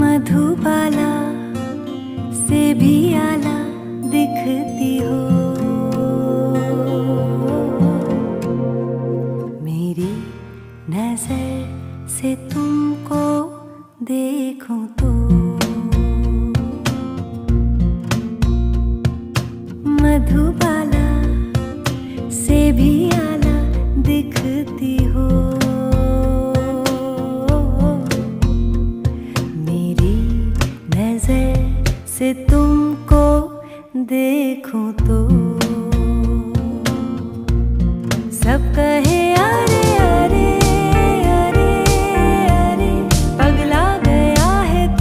मधुबाला से भी आला दिखती हो। मेरी नज़र से तुमको देखूँ तो। मधुबाला से भी से तुमको देखूँ तो। सब कहे